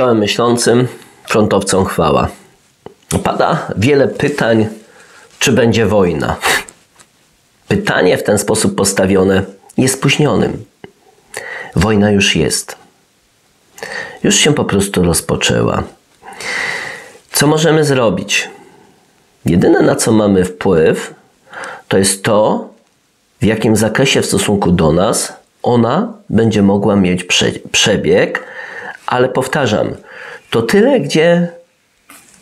Czołem myślącym, frontowcom chwała. Pada wiele pytań, czy będzie wojna. Pytanie w ten sposób postawione jest spóźnionym. Wojna już jest. Już się po prostu rozpoczęła. Co możemy zrobić? Jedyne na co mamy wpływ, to jest to, w jakim zakresie w stosunku do nas ona będzie mogła mieć przebieg, ale powtarzam, to tyle, gdzie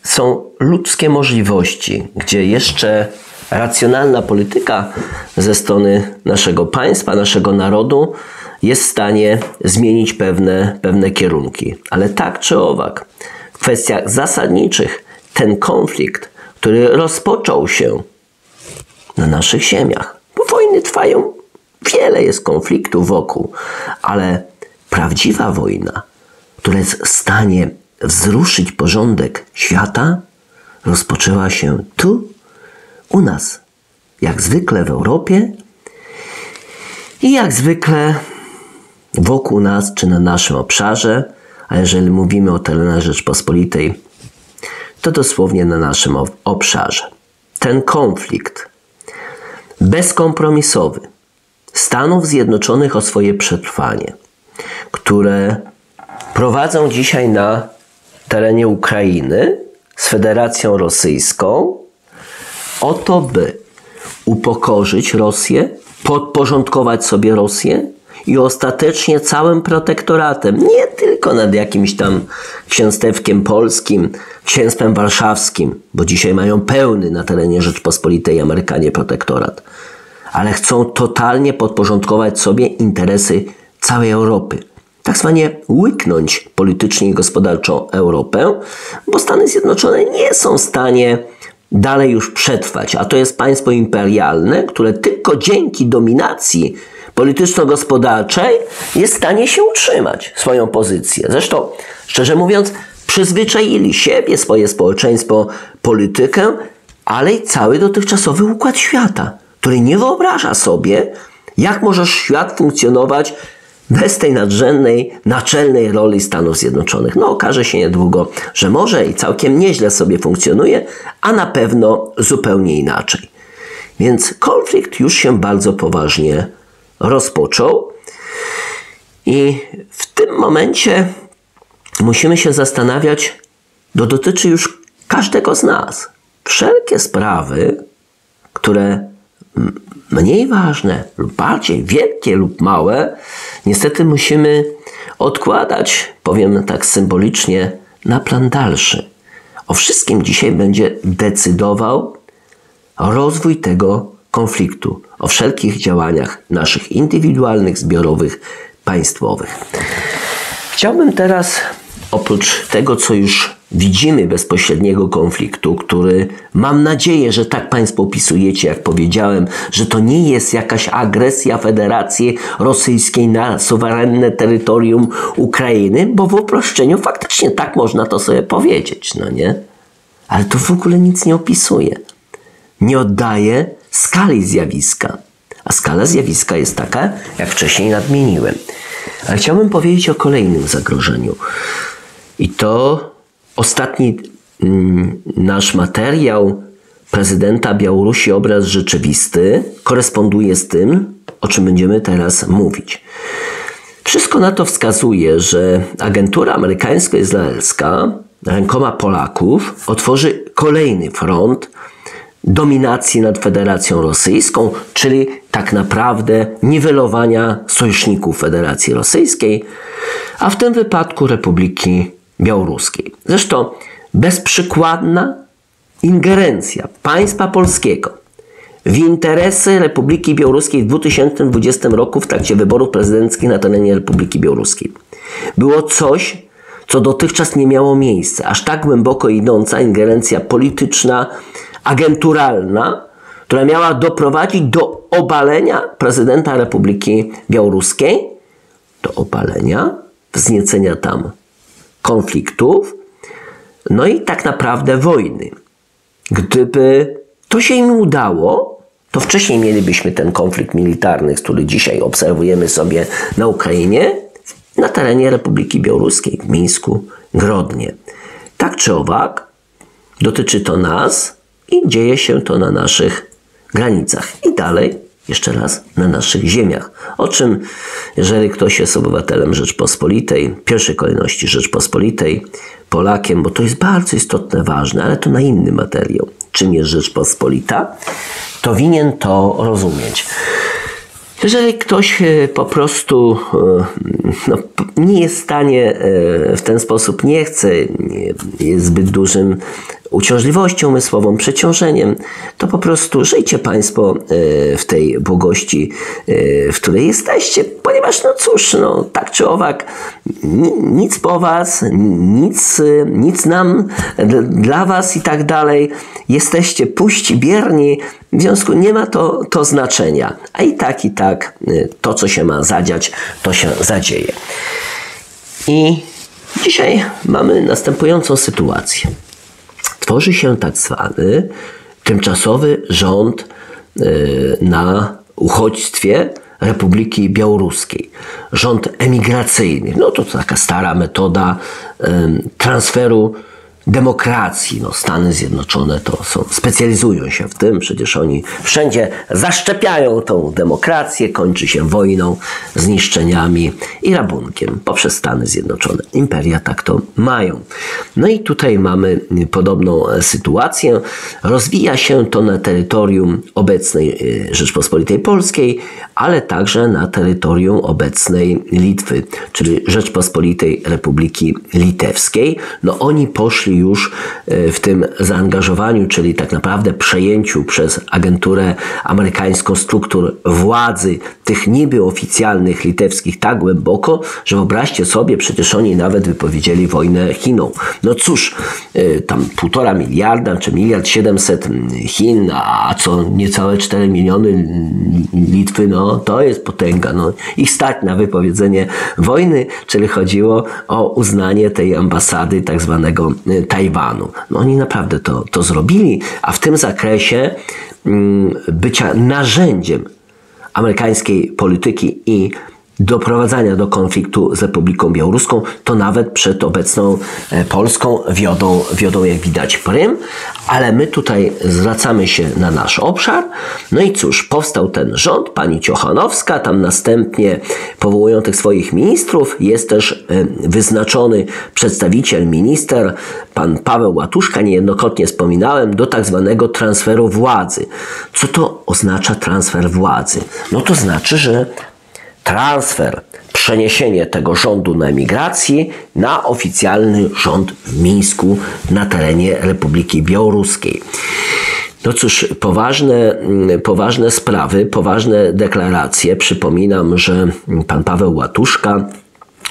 są ludzkie możliwości, gdzie jeszcze racjonalna polityka ze strony naszego państwa, naszego narodu jest w stanie zmienić pewne, pewne kierunki. Ale tak czy owak, w kwestiach zasadniczych ten konflikt, który rozpoczął się na naszych ziemiach, bo wojny trwają, wiele jest konfliktów wokół, ale prawdziwa wojna, która jest w stanie wzruszyć porządek świata, rozpoczęła się tu, u nas, jak zwykle w Europie i jak zwykle wokół nas czy na naszym obszarze, a jeżeli mówimy o terenach Rzeczpospolitej, to dosłownie na naszym obszarze. Ten konflikt bezkompromisowy Stanów Zjednoczonych o swoje przetrwanie, które prowadzą dzisiaj na terenie Ukrainy z Federacją Rosyjską, o to, by upokorzyć Rosję, podporządkować sobie Rosję i ostatecznie całym protektoratem, nie tylko nad jakimś tam księstewkiem polskim, księstwem warszawskim, bo dzisiaj mają pełny na terenie Rzeczpospolitej Amerykanie protektorat, ale chcą totalnie podporządkować sobie interesy całej Europy. Tak zwanie łyknąć politycznie i gospodarczo Europę, bo Stany Zjednoczone nie są w stanie dalej już przetrwać, a to jest państwo imperialne, które tylko dzięki dominacji polityczno-gospodarczej jest w stanie się utrzymać swoją pozycję. Zresztą, szczerze mówiąc, przyzwyczaili siebie, swoje społeczeństwo, politykę, ale i cały dotychczasowy układ świata, który nie wyobraża sobie, jak może świat funkcjonować bez tej nadrzędnej, naczelnej roli Stanów Zjednoczonych. No, okaże się niedługo, że może i całkiem nieźle sobie funkcjonuje, a na pewno zupełnie inaczej. Więc konflikt już się bardzo poważnie rozpoczął. I w tym momencie musimy się zastanawiać, to dotyczy już każdego z nas. Wszelkie sprawy, które mniej ważne lub bardziej wielkie lub małe, niestety musimy odkładać, powiem tak symbolicznie, na plan dalszy. O wszystkim dzisiaj będzie decydował rozwój tego konfliktu, o wszelkich działaniach naszych indywidualnych, zbiorowych, państwowych. Chciałbym teraz, oprócz tego, co już widzimy bezpośredniego konfliktu, który mam nadzieję, że tak Państwo opisujecie, jak powiedziałem, że to nie jest jakaś agresja Federacji Rosyjskiej na suwerenne terytorium Ukrainy, bo w uproszczeniu faktycznie tak można to sobie powiedzieć, no nie? Ale to w ogóle nic nie opisuje. Nie oddaje skali zjawiska. A skala zjawiska jest taka, jak wcześniej nadmieniłem. Ale chciałbym powiedzieć o kolejnym zagrożeniu. I to ostatni mm, nasz materiał prezydenta Białorusi obraz rzeczywisty koresponduje z tym, o czym będziemy teraz mówić. Wszystko na to wskazuje, że agentura amerykańsko-izraelska rękoma Polaków otworzy kolejny front dominacji nad Federacją Rosyjską, czyli tak naprawdę niwelowania sojuszników Federacji Rosyjskiej, a w tym wypadku Republiki Białoruskiej. Zresztą bezprzykładna ingerencja państwa polskiego w interesy Republiki Białoruskiej w 2020 roku w trakcie wyborów prezydenckich na terenie Republiki Białoruskiej było coś, co dotychczas nie miało miejsca. Aż tak głęboko idąca ingerencja polityczna, agenturalna, która miała doprowadzić do obalenia prezydenta Republiki Białoruskiej, do obalenia, wzniecenia tam konfliktów, no i tak naprawdę wojny. Gdyby to się im udało, to wcześniej mielibyśmy ten konflikt militarny, który dzisiaj obserwujemy sobie na Ukrainie, na terenie Republiki Białoruskiej, w Mińsku Grodnie. Tak czy owak, dotyczy to nas i dzieje się to na naszych granicach. I dalej, jeszcze raz, na naszych ziemiach. O czym, jeżeli ktoś jest obywatelem Rzeczpospolitej, pierwszej kolejności Rzeczpospolitej, Polakiem, bo to jest bardzo istotne, ważne, ale to na inny materiał, czym jest Rzeczpospolita, to winien to rozumieć. Jeżeli ktoś e, po prostu e, no, nie jest w stanie e, w ten sposób, nie chce, jest zbyt dużym uciążliwością umysłową, przeciążeniem, to po prostu żyjcie Państwo w tej błogości, w której jesteście, ponieważ no cóż, no tak czy owak, nic po Was, nic, nic nam, dla Was i tak dalej. Jesteście puści, bierni, w związku nie ma to, to znaczenia. A i tak, i tak to, co się ma zadziać, to się zadzieje. I dzisiaj mamy następującą sytuację. Tworzy się tak zwany tymczasowy rząd y, na uchodźstwie Republiki Białoruskiej. Rząd emigracyjny. No to taka stara metoda transferu demokracji. No, Stany Zjednoczone to są, specjalizują się w tym, przecież oni wszędzie zaszczepiają tą demokrację, kończy się wojną, zniszczeniami i rabunkiem poprzez Stany Zjednoczone. Imperia tak to mają. No i tutaj mamy podobną sytuację. Rozwija się to na terytorium obecnej y, Rzeczpospolitej Polskiej, ale także na terytorium obecnej Litwy, czyli Rzeczpospolitej Republiki Litewskiej. No oni poszli już e, w tym zaangażowaniu, czyli tak naprawdę przejęciu przez agenturę amerykańską struktur władzy tych niby oficjalnych litewskich tak głęboko, że wyobraźcie sobie, przecież oni nawet wypowiedzieli wojnę Chinom. No cóż, e, tam półtora miliarda czy miliard siedemset Chin, a co niecałe 4 miliony Litwy, no to jest potęga. No, ich stać na wypowiedzenie wojny, czyli chodziło o uznanie tej ambasady tak zwanego e, Tajwanu. No oni naprawdę to, to zrobili, a w tym zakresie mm, bycia narzędziem amerykańskiej polityki i doprowadzania do konfliktu z Republiką Białoruską, to nawet przed obecną e, Polską wiodą, wiodą jak widać prym, ale my tutaj zwracamy się na nasz obszar. No i cóż, powstał ten rząd, pani Ciochanowska, tam następnie powołują tych swoich ministrów, jest też e, wyznaczony przedstawiciel, minister, pan Paweł Łatuszka, niejednokrotnie wspominałem, do tak zwanego transferu władzy. Co to oznacza transfer władzy? No to znaczy, że transfer, przeniesienie tego rządu na emigracji na oficjalny rząd w Mińsku na terenie Republiki Białoruskiej. No cóż, poważne, mm, poważne sprawy, poważne deklaracje. Przypominam, że pan Paweł Łatuszka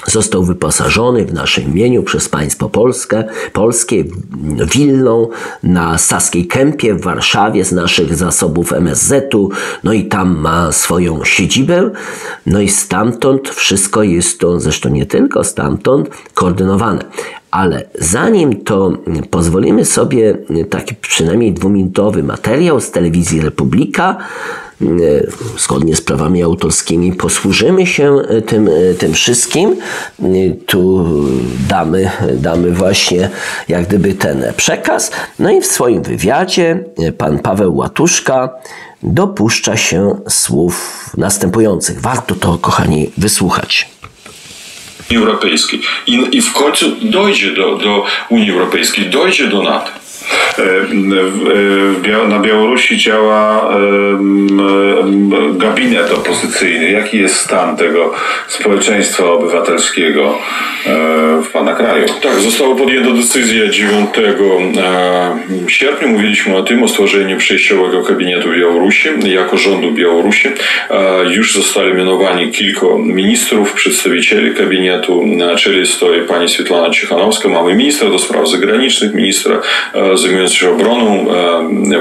Został wyposażony w naszym imieniu przez państwo Polskę, polskie willą na Saskiej Kępie w Warszawie z naszych zasobów MSZ-u, no i tam ma swoją siedzibę, no i stamtąd wszystko jest to, zresztą nie tylko stamtąd, koordynowane. Ale zanim to pozwolimy sobie taki przynajmniej dwuminutowy materiał z telewizji Republika, E, zgodnie z prawami autorskimi posłużymy się e, tym, e, tym wszystkim. Tu damy, damy właśnie jak gdyby ten przekaz. No i w swoim wywiadzie pan Paweł Łatuszka dopuszcza się słów następujących. Warto to, kochani, wysłuchać. Europejskiej. I, I w końcu dojdzie do, do Unii Europejskiej, dojdzie do NATO. Na Białorusi działa gabinet opozycyjny. Jaki jest stan tego społeczeństwa obywatelskiego e, w Pana kraju? Tak, została podjęta decyzja 9 e, sierpnia. Mówiliśmy o tym, o stworzeniu przejściowego kabinetu Białorusi jako rządu Białorusi. E, już zostali mianowani kilku ministrów, przedstawicieli kabinetu. Na czele stoi pani Swietlana Cichanowska. Mamy ministra do spraw zagranicznych, ministra zajmujący się obroną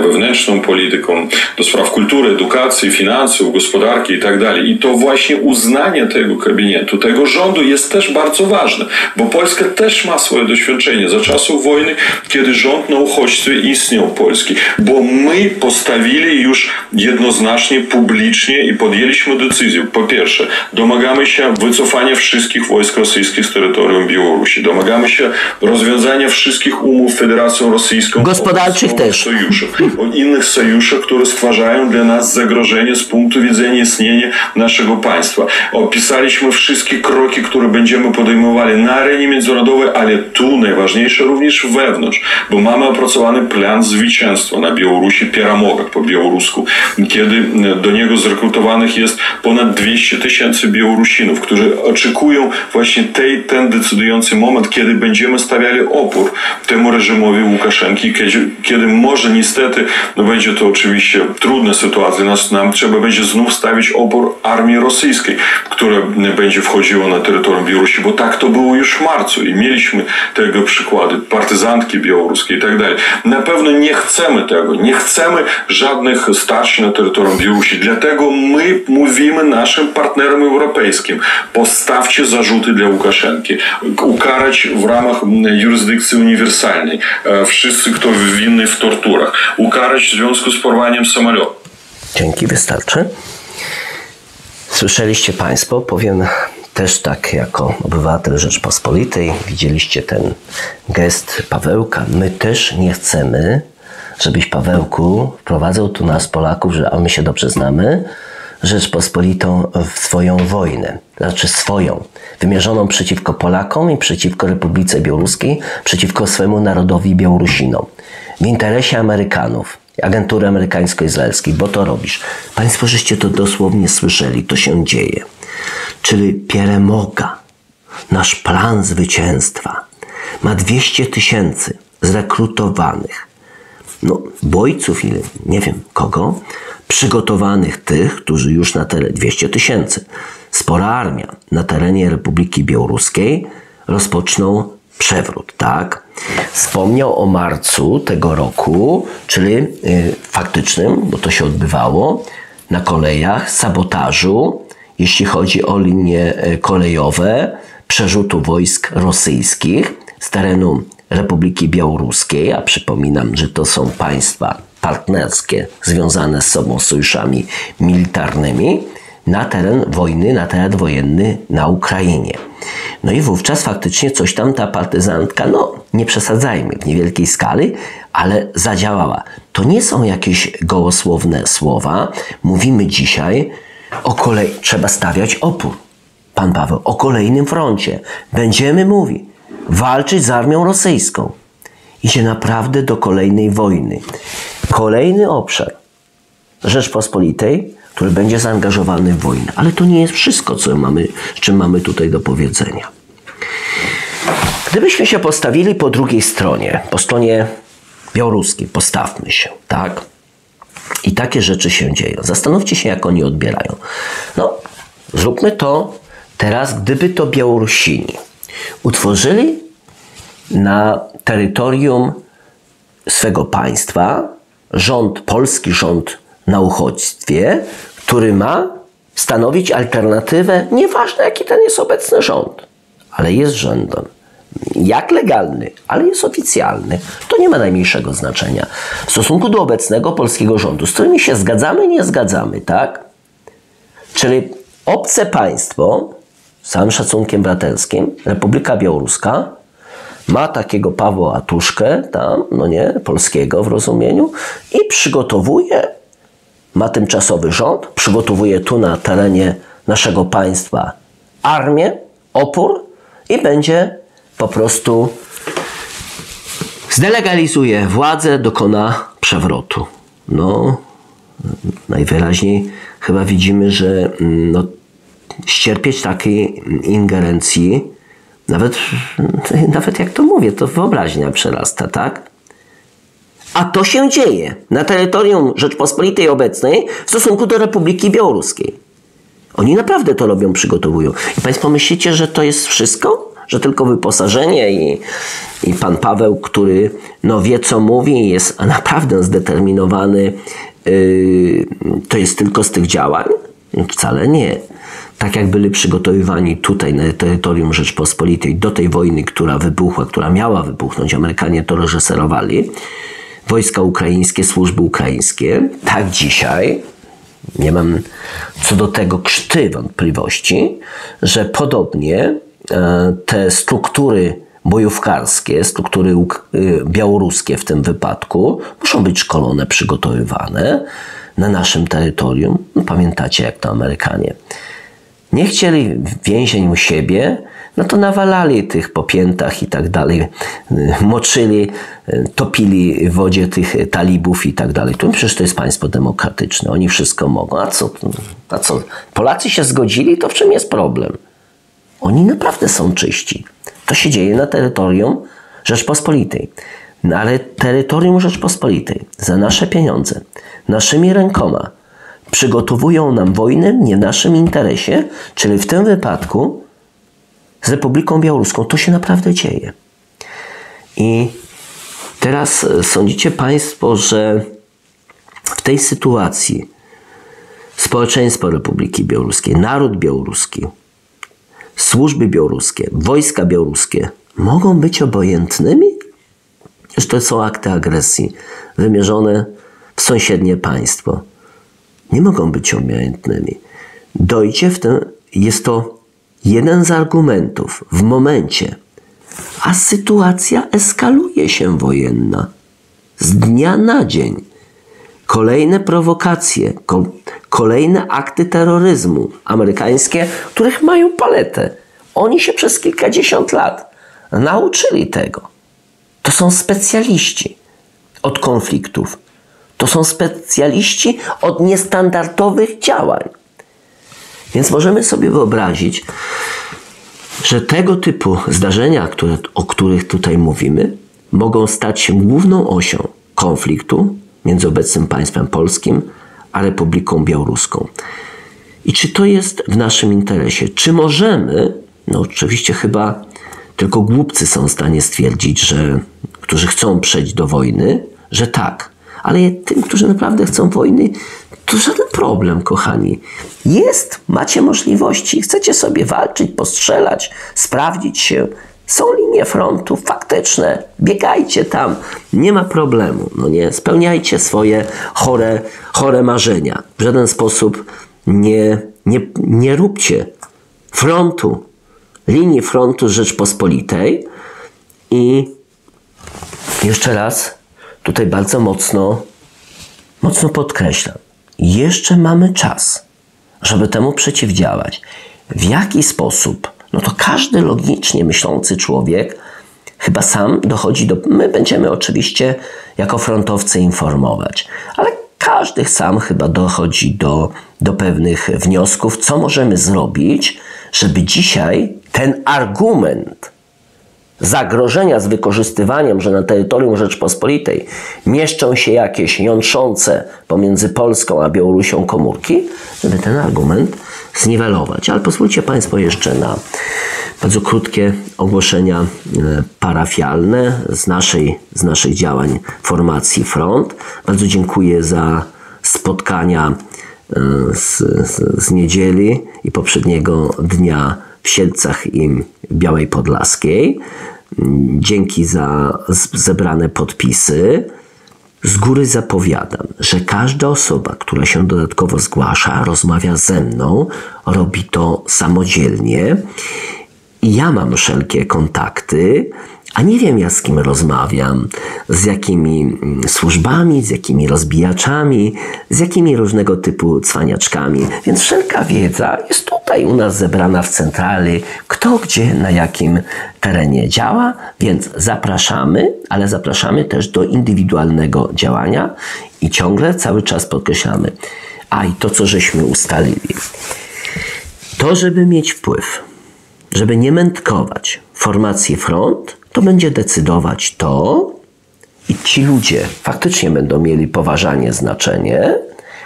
wewnętrzną, polityką, do spraw kultury, edukacji, finansów, gospodarki itd. I to właśnie uznanie tego kabinetu, tego rządu jest też bardzo ważne, bo Polska też ma swoje doświadczenie za czasów wojny, kiedy rząd na uchodźstwie istniał polski, bo my postawili już jednoznacznie, publicznie i podjęliśmy decyzję. Po pierwsze, domagamy się wycofania wszystkich wojsk rosyjskich z terytorium Białorusi. Domagamy się rozwiązania wszystkich umów z Federacją Rosyjską. Gospodarczych też. Sojuszów, o innych sojuszach, które stwarzają dla nas zagrożenie z punktu widzenia istnienia naszego państwa. Opisaliśmy wszystkie kroki, które będziemy podejmowali na arenie międzynarodowej, ale tu najważniejsze również wewnątrz, bo mamy opracowany plan zwycięstwa na Białorusi, Pieramogach po białorusku, kiedy do niego zrekrutowanych jest ponad 200 tysięcy Białorusinów, którzy oczekują właśnie tej, ten decydujący moment, kiedy będziemy stawiali opór temu reżimowi Łukaszenki, kiedy, kiedy może niestety, no będzie to oczywiście trudna sytuacja, nas, nam trzeba będzie znów stawić opór armii rosyjskiej, która będzie wchodziła na terytorium Białorusi, bo tak to było już w marcu i mieliśmy tego przykłady, partyzantki białoruskie i tak dalej. Na pewno nie chcemy tego, nie chcemy żadnych starć na terytorium Białorusi, dlatego my mówimy naszym partnerom europejskim, postawcie zarzuty dla Łukaszenki, ukarać w ramach jurysdykcji uniwersalnej wszyscy, kto winny w torturach, ukarać w związku z porwaniem samolotu. Dzięki, wystarczy. Słyszeliście Państwo, powiem też tak jako obywatel Rzeczpospolitej, widzieliście ten gest Pawełka. My też nie chcemy, żebyś Pawełku wprowadzał tu nas Polaków, że a my się dobrze znamy, Rzeczpospolitą w swoją wojnę, znaczy swoją, wymierzoną przeciwko Polakom i przeciwko Republice Białoruskiej, przeciwko swemu narodowi Białorusinom. W interesie Amerykanów, agentury amerykańsko-izraelskiej, bo to robisz. Państwo żeście to dosłownie słyszeli, to się dzieje. Czyli Pieremoga, nasz plan zwycięstwa, ma 200 tysięcy zrekrutowanych, no, bojców, ile, nie wiem kogo, przygotowanych tych, którzy już na terenie, 200 tysięcy, spora armia na terenie Republiki Białoruskiej rozpoczną przewrót, tak? Wspomniał o marcu tego roku, czyli y, faktycznym, bo to się odbywało, na kolejach, sabotażu, jeśli chodzi o linie y, kolejowe, przerzutu wojsk rosyjskich z terenu Republiki Białoruskiej, a przypominam, że to są państwa partnerskie związane z sobą sojuszami militarnymi, na teren wojny, na teren wojenny na Ukrainie. No i wówczas faktycznie coś tam ta partyzantka, no nie przesadzajmy, w niewielkiej skali, ale zadziałała. To nie są jakieś gołosłowne słowa. Mówimy dzisiaj o kolei, trzeba stawiać opór. Pan Paweł, o kolejnym froncie. Będziemy mówić, walczyć z armią rosyjską. Idzie naprawdę do kolejnej wojny. Kolejny obszar Rzeczpospolitej, który będzie zaangażowany w wojnę. Ale to nie jest wszystko, co mamy, czym mamy tutaj do powiedzenia. Gdybyśmy się postawili po drugiej stronie, po stronie białoruskiej, postawmy się, tak? I takie rzeczy się dzieją. Zastanówcie się, jak oni odbierają. No, zróbmy to teraz, gdyby to Białorusini utworzyli na terytorium swego państwa rząd, polski rząd na uchodźstwie, który ma stanowić alternatywę, nieważne jaki ten jest obecny rząd, ale jest rządem. Jak legalny, ale jest oficjalny, to nie ma najmniejszego znaczenia. W stosunku do obecnego polskiego rządu, z którymi się zgadzamy, nie zgadzamy, tak? Czyli obce państwo, z całym szacunkiem braterskim, Republika Białoruska, ma takiego Pawła Atuszkę tam, no nie, polskiego w rozumieniu i przygotowuje, ma tymczasowy rząd, przygotowuje tu na terenie naszego państwa armię, opór i będzie po prostu zdelegalizuje władzę, dokona przewrotu. No, najwyraźniej chyba widzimy, że no, ścierpieć takiej ingerencji nawet, nawet jak to mówię, to wyobraźnia przerasta, tak? A to się dzieje na terytorium Rzeczpospolitej obecnej w stosunku do Republiki Białoruskiej. Oni naprawdę to robią, przygotowują. I Państwo myślicie, że to jest wszystko? Że tylko wyposażenie i, i pan Paweł, który no, wie co mówi, jest naprawdę zdeterminowany, yy, to jest tylko z tych działań? Wcale nie. Tak jak byli przygotowywani tutaj na terytorium Rzeczpospolitej do tej wojny, która wybuchła, która miała wybuchnąć, Amerykanie to reżyserowali, wojska ukraińskie, służby ukraińskie, tak dzisiaj nie mam co do tego krzty wątpliwości, że podobnie e, te struktury bojówkarskie, struktury e, białoruskie w tym wypadku, muszą być szkolone, przygotowywane na naszym terytorium. No, pamiętacie, jak to Amerykanie. Nie chcieli więzień u siebie, no to nawalali tych po piętach i tak dalej, moczyli, topili w wodzie tych talibów i tak dalej. Tu przecież to jest państwo demokratyczne, oni wszystko mogą. A co, a co? Polacy się zgodzili, to w czym jest problem? Oni naprawdę są czyści. To się dzieje na terytorium Rzeczpospolitej. No ale terytorium Rzeczpospolitej za nasze pieniądze, naszymi rękoma przygotowują nam wojnę nie w naszym interesie, czyli w tym wypadku z Republiką Białoruską. To się naprawdę dzieje. I teraz sądzicie Państwo, że w tej sytuacji społeczeństwo Republiki Białoruskiej, naród białoruski, służby białoruskie, wojska białoruskie mogą być obojętnymi? Że to są akty agresji wymierzone w sąsiednie państwo. Nie mogą być obojętnymi. Dojdzie w tym, jest to jeden z argumentów w momencie, a sytuacja eskaluje się wojenna z dnia na dzień. Kolejne prowokacje, kolejne akty terroryzmu amerykańskie, których mają paletę. Oni się przez kilkadziesiąt lat nauczyli tego. To są specjaliści od konfliktów. To są specjaliści od niestandardowych działań. Więc możemy sobie wyobrazić, że tego typu zdarzenia, które, o których tutaj mówimy, mogą stać się główną osią konfliktu między obecnym państwem polskim a Republiką Białoruską. I czy to jest w naszym interesie? Czy możemy, no oczywiście chyba tylko głupcy są w stanie stwierdzić, że którzy chcą przejść do wojny, że tak. Ale tym, którzy naprawdę chcą wojny, to żaden problem, kochani. Jest, macie możliwości, chcecie sobie walczyć, postrzelać, sprawdzić się. Są linie frontu faktyczne, biegajcie tam, nie ma problemu. No nie, spełniajcie swoje chore, chore marzenia. W żaden sposób nie, nie, nie róbcie frontu, linii frontu Rzeczpospolitej i jeszcze raz tutaj bardzo mocno, mocno podkreślam jeszcze mamy czas, żeby temu przeciwdziałać. W jaki sposób? No to każdy logicznie myślący człowiek chyba sam dochodzi do. My będziemy oczywiście jako frontowcy informować, ale każdy sam chyba dochodzi do, do pewnych wniosków, co możemy zrobić, żeby dzisiaj ten argument, zagrożenia z wykorzystywaniem, że na terytorium Rzeczpospolitej mieszczą się jakieś jątrzące pomiędzy Polską a Białorusią komórki, żeby ten argument zniwelować. Ale pozwólcie Państwo jeszcze na bardzo krótkie ogłoszenia e, parafialne z, naszej, z naszych działań formacji Front. Bardzo dziękuję za spotkania e, z, z, z niedzieli i poprzedniego dnia w Siedlcach i Białej Podlaskiej. Dzięki za zebrane podpisy. Z góry zapowiadam, że każda osoba, która się dodatkowo zgłasza, rozmawia ze mną, robi to samodzielnie. I ja mam wszelkie kontakty, a nie wiem ja z kim rozmawiam, z jakimi mm, służbami, z jakimi rozbijaczami, z jakimi różnego typu cwaniaczkami. Więc wszelka wiedza jest tutaj u nas zebrana w centrali, kto gdzie, na jakim terenie działa, więc zapraszamy, ale zapraszamy też do indywidualnego działania i ciągle cały czas podkreślamy. A i to, co żeśmy ustalili. To, żeby mieć wpływ, żeby nie mętkować formacji front, to będzie decydować to, i ci ludzie faktycznie będą mieli poważanie, znaczenie,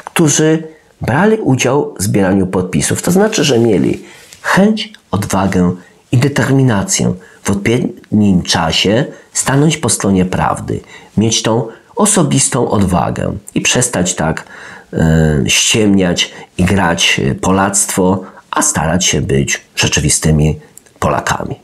którzy brali udział w zbieraniu podpisów. To znaczy, że mieli chęć, odwagę i determinację w odpowiednim czasie stanąć po stronie prawdy, mieć tą osobistą odwagę i przestać tak e, ściemniać i grać polactwo, a starać się być rzeczywistymi Polakami.